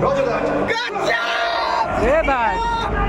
Roger that. Good job! Yeah, bye.